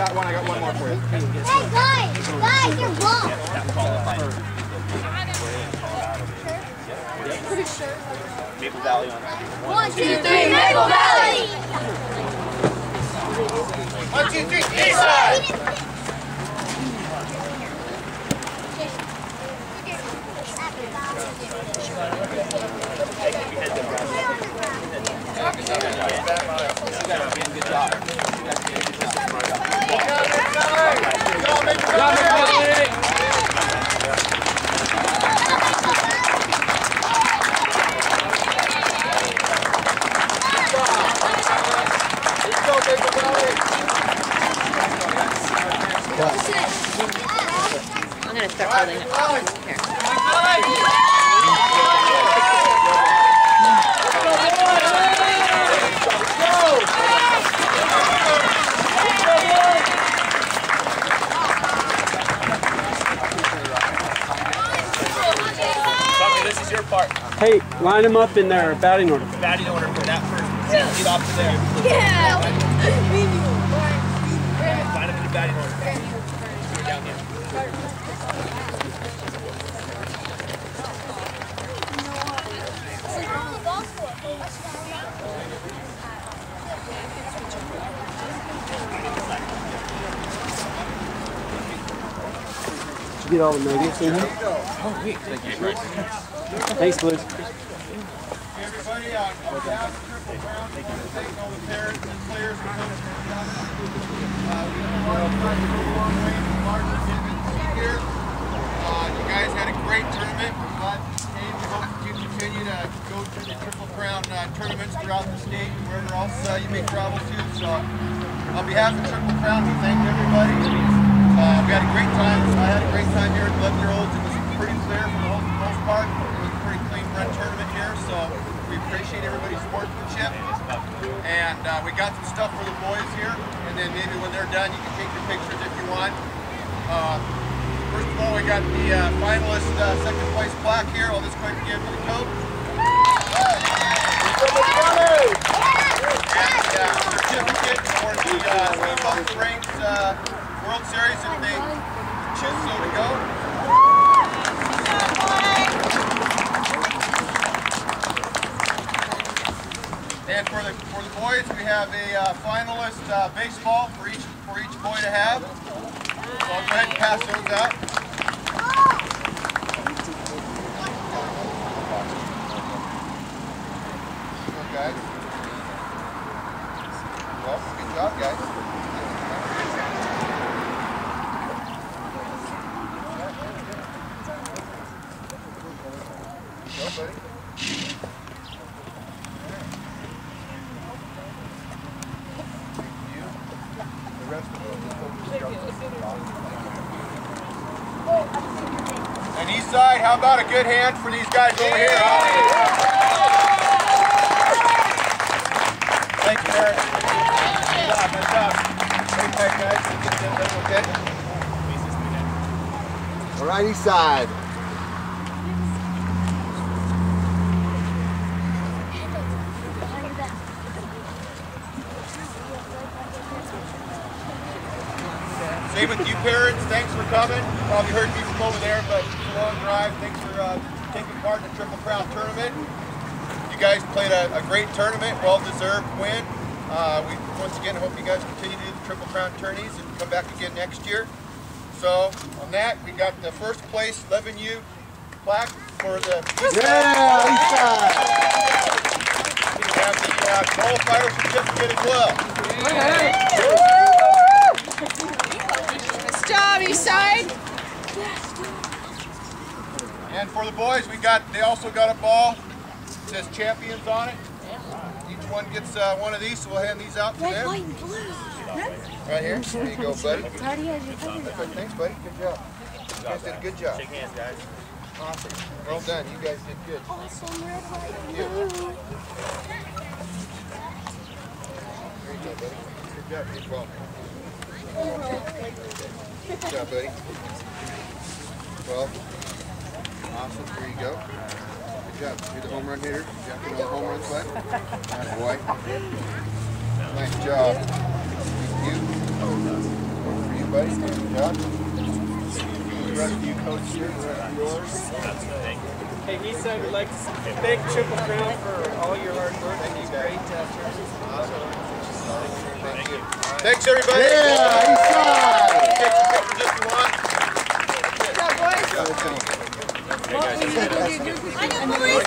got one. I got one more for you. Hey guys, guys, you're wrong. Pretty sure. Maple Valley on One, two, three, Maple Valley. I'm gonna start holding it. Here. Tommy, this is your part. Hey, line them up in their batting order. Batting order for that first. Lead off to there. Yeah. Line up in the batting order. Down here. Did you get all the nuggets in here? Oh, wait. Thank you. Thanks, Blues. Everybody, uh, on Triple Crown, to thank all the parents and players for coming to the Uh, we know our friends go a long way from Martin and here. Uh, you guys had a great tournament. We're. We hope you continue to go to the Triple Crown tournaments throughout the state and wherever you may travel to. So, on behalf of Triple Crown, we thank everybody. Uh, we had a great time. I had a great time here at 11 year olds. It was pretty clear for the most, most part. It was a pretty clean run tournament here, so we appreciate everybody's sportsmanship. And uh, we got some stuff for the boys here, and then maybe when they're done, you can take your pictures if you want. Uh, first of all, we got the uh, finalist uh, second place plaque here. I'll just quick give the coach. And uh, certificate for the uh, uh, World Series if they choose so to go. For the for the boys, we have a uh, finalist uh, baseball for each for each boy to have. So I'll go ahead and pass those out. Okay. Well, good job, guys. Go, buddy. You, the rest of And east side, how about a good hand for these guys over here? Thank you, Eric. Good job, good job. Great night, guys. Get them done, okay? All right, east side. With you parents, thanks for coming. Probably heard me from over there, but it's a long drive. Thanks for uh, taking part in the Triple Crown tournament. You guys played a, a great tournament, well-deserved win. Uh, we once again hope you guys continue to do the Triple Crown tourneys and come back again next year. So on that, we got the first place 11U plaque for the Yeah, east side. We have the uh, qualifier certificate as well. Nice job, East Side. And for the boys, we got, they also got a ball, It says champions on it. Each one gets uh, one of these, so we'll hand these out to them. White and blue. Right here, there you go, buddy. It's already has your color. Thanks, buddy, good job. You guys did a good job. Shake hands, guys. Awesome. Well done, you guys did good. Awesome red, white, and blue. There you go, buddy. Good job, good ball. Good job, buddy. Twelve. Awesome, there you go. Good job. You're the home run hitter. Jumping on the home run sled. Atta boy. Nice job. You. Over you, buddy. Yeah. The rest of you coach here, the rest of yours. Hey, he said we'd like to thank Triple Crown for all your hard work and these great uh, tournaments. Thanks, everybody. Yeah, east side. Take some pictures if you want.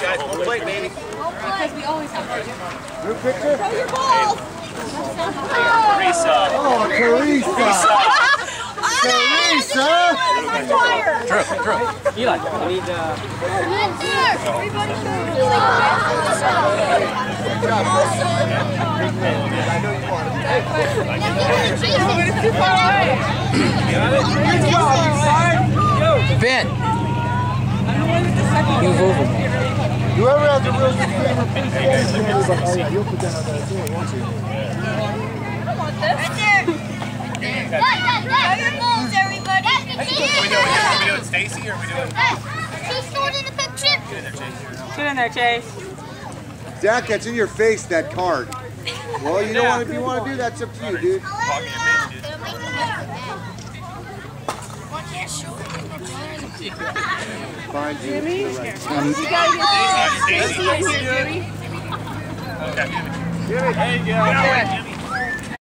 Guys, home plate, baby. Group picture? Teresa. Oh, Teresa. Teresa. Eli, I need uh, Everybody I know you want to. Ben. Move over. Whoever has a real favorite, please stand and everybody. Oh yeah, you'll put that on that too, won't you? Everybody. Are we doing, are we doing Stacy or are we doing? She's stored in the picture. Get in there, Chase. Zach, that's in your face, that card. Well, you know what? If you want to do that, it's up to you, dude. Fine, Jimmy. Um, Stacy. Jimmy. There you go.